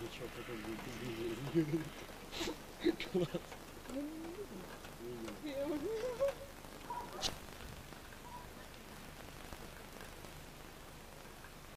Ничего, потом будет. Класс.